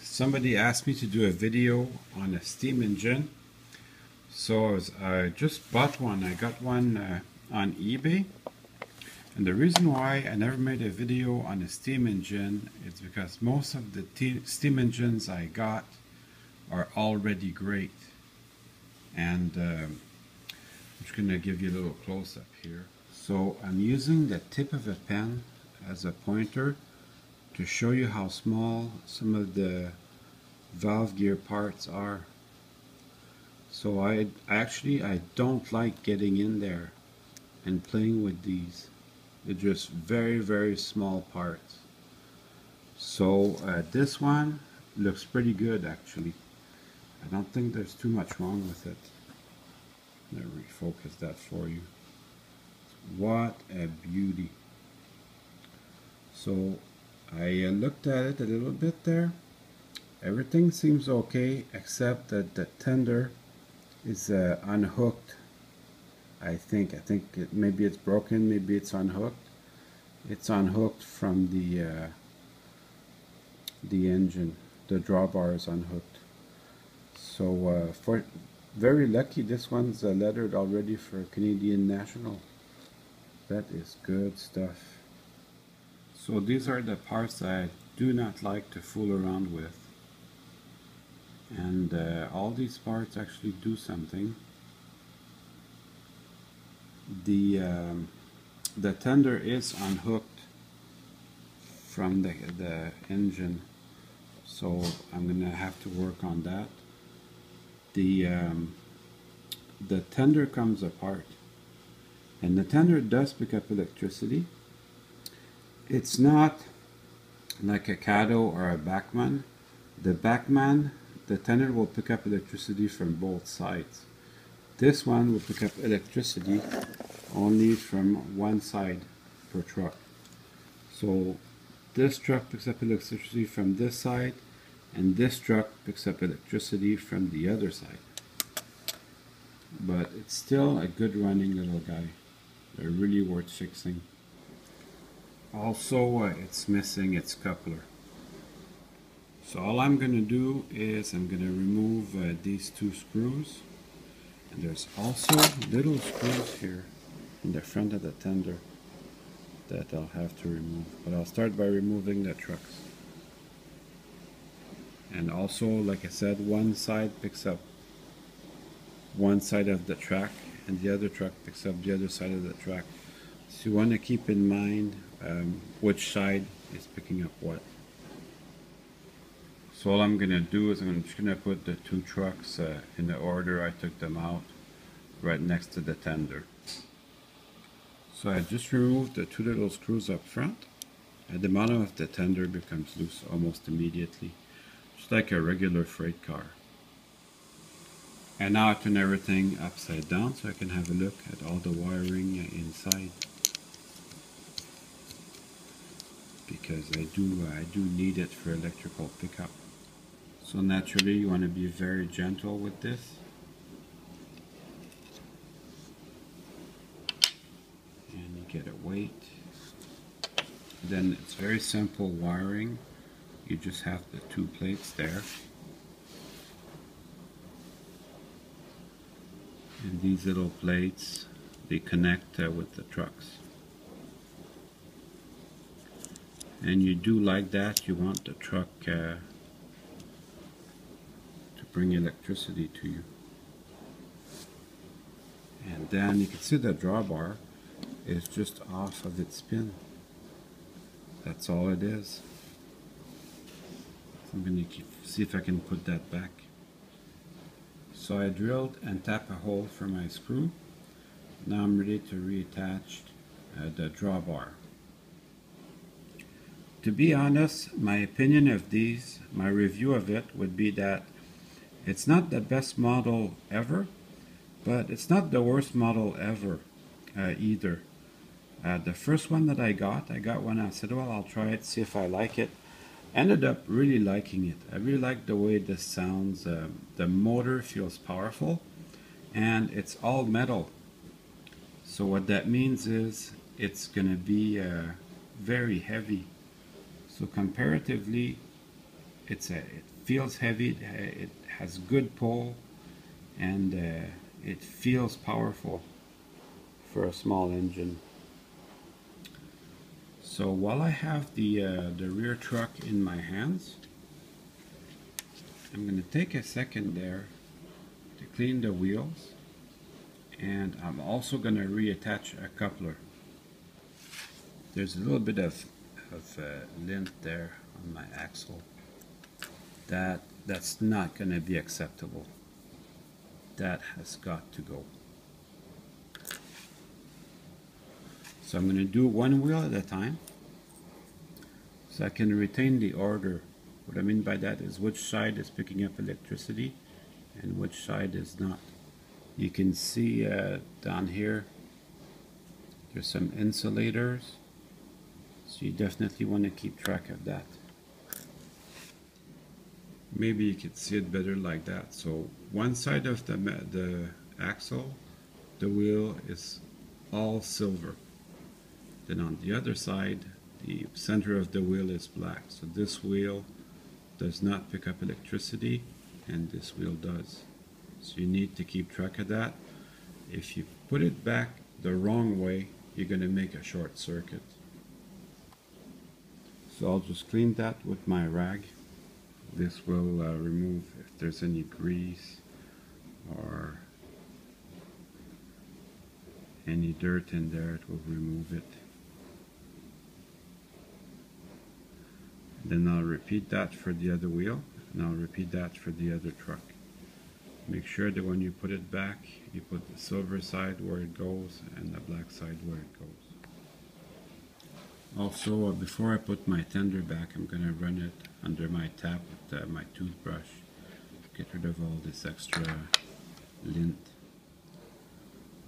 somebody asked me to do a video on a steam engine. So I, was, I just bought one. I got one uh, on eBay. And the reason why I never made a video on a steam engine is because most of the steam engines I got are already great. And um, I'm just to give you a little close-up here. So I'm using the tip of a pen as a pointer to show you how small some of the valve gear parts are. So I actually I don't like getting in there and playing with these. They're just very very small parts. So uh, this one looks pretty good actually. I don't think there's too much wrong with it. Let me refocus that for you. What a beauty. So I uh, looked at it a little bit there. Everything seems okay except that the tender is uh, unhooked. I think. I think it, maybe it's broken, maybe it's unhooked. It's unhooked from the uh, the engine. The drawbar is unhooked. So uh, for very lucky, this one's uh, lettered already for Canadian National. That is good stuff. So these are the parts I do not like to fool around with. And uh, all these parts actually do something. The, um, the tender is unhooked from the, the engine so I'm gonna have to work on that the um, the tender comes apart and the tender does pick up electricity it's not like a Kato or a Bachmann. The Bachmann, the tender will pick up electricity from both sides. This one will pick up electricity only from one side per truck. So this truck picks up electricity from this side and this truck picks up electricity from the other side. But it's still a good running little guy. They're really worth fixing. Also, uh, it's missing its coupler. So all I'm going to do is I'm going to remove uh, these two screws. And there's also little screws here in the front of the tender that I'll have to remove. But I'll start by removing the trucks. And also, like I said, one side picks up one side of the track and the other truck picks up the other side of the track. So you want to keep in mind um, which side is picking up what. So all I'm going to do is I'm just going to put the two trucks uh, in the order I took them out right next to the tender. So I just removed the two little screws up front and the bottom of the tender becomes loose almost immediately just like a regular freight car. And now I turn everything upside down so I can have a look at all the wiring inside. Because I do I do need it for electrical pickup. So naturally you want to be very gentle with this. And you get a weight. Then it's very simple wiring. You just have the two plates there. And these little plates, they connect uh, with the trucks. And you do like that? You want the truck uh, to bring electricity to you? And then you can see the drawbar is just off of its pin that's all it is. I'm going to see if I can put that back. So I drilled and tapped a hole for my screw. Now I'm ready to reattach uh, the drawbar to be honest, my opinion of these, my review of it would be that it's not the best model ever, but it's not the worst model ever uh, either. Uh, the first one that I got, I got one, I said, well, I'll try it, see if I like it. Ended up really liking it. I really like the way this sounds. Uh, the motor feels powerful, and it's all metal. So what that means is it's going to be uh, very heavy. So comparatively, it's a, it feels heavy, it has good pull, and uh, it feels powerful for a small engine. So while I have the, uh, the rear truck in my hands, I'm going to take a second there to clean the wheels and I'm also going to reattach a coupler. There's a little bit of, of uh, lint there on my axle. That That's not going to be acceptable. That has got to go. So I'm going to do one wheel at a time so I can retain the order. What I mean by that is which side is picking up electricity and which side is not. You can see uh, down here there's some insulators so you definitely want to keep track of that. Maybe you could see it better like that. So one side of the, the axle, the wheel is all silver. Then on the other side, the center of the wheel is black. So this wheel does not pick up electricity and this wheel does. So you need to keep track of that. If you put it back the wrong way, you're going to make a short circuit. So I'll just clean that with my rag. This will uh, remove if there's any grease or any dirt in there, it will remove it. Then I'll repeat that for the other wheel, and I'll repeat that for the other truck. Make sure that when you put it back, you put the silver side where it goes and the black side where it goes. Also, uh, before I put my tender back, I'm going to run it under my tap with uh, my toothbrush. Get rid of all this extra lint.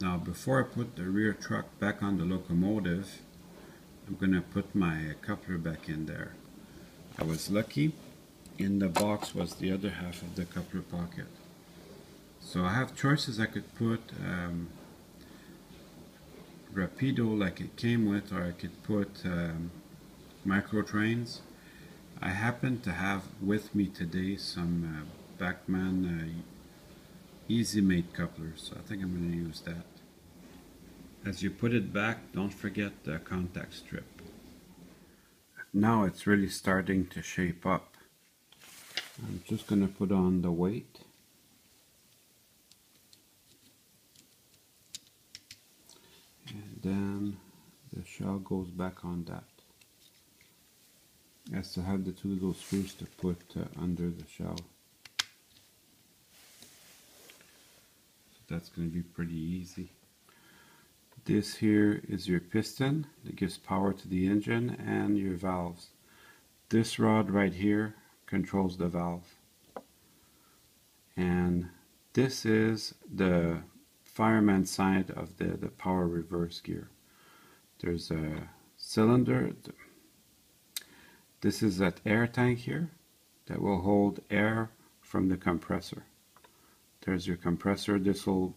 Now, before I put the rear truck back on the locomotive, I'm going to put my coupler back in there. I was lucky. In the box was the other half of the coupler pocket. So I have choices I could put um, Rapido like it came with or I could put um, micro trains. I happen to have with me today some uh, Bachmann uh, E-Z Mate couplers, so I think I'm going to use that. As you put it back, don't forget the contact strip now it's really starting to shape up. I'm just going to put on the weight. Then the shell goes back on that. I still have the two little screws to put uh, under the shell. So that's going to be pretty easy. This here is your piston that gives power to the engine and your valves. This rod right here controls the valve. And this is the fireman side of the, the power reverse gear. There's a cylinder. This is that air tank here that will hold air from the compressor. There's your compressor. This will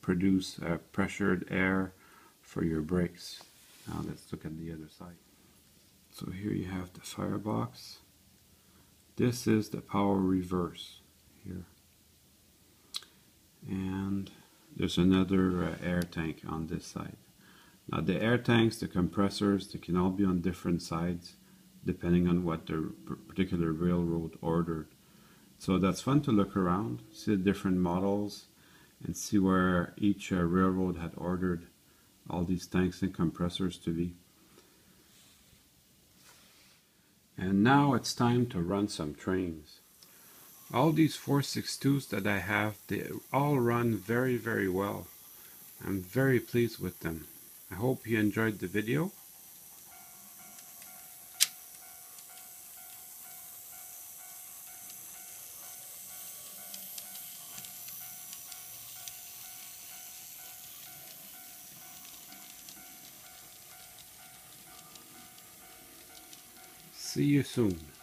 produce uh, pressured air for your brakes. Now let's look at the other side. So here you have the firebox. This is the power reverse here. And there's another uh, air tank on this side. Now the air tanks, the compressors, they can all be on different sides depending on what the particular railroad ordered. So that's fun to look around, see the different models, and see where each uh, railroad had ordered all these tanks and compressors to be. And now it's time to run some trains. All these 462s that I have, they all run very, very well. I'm very pleased with them. I hope you enjoyed the video. See you soon.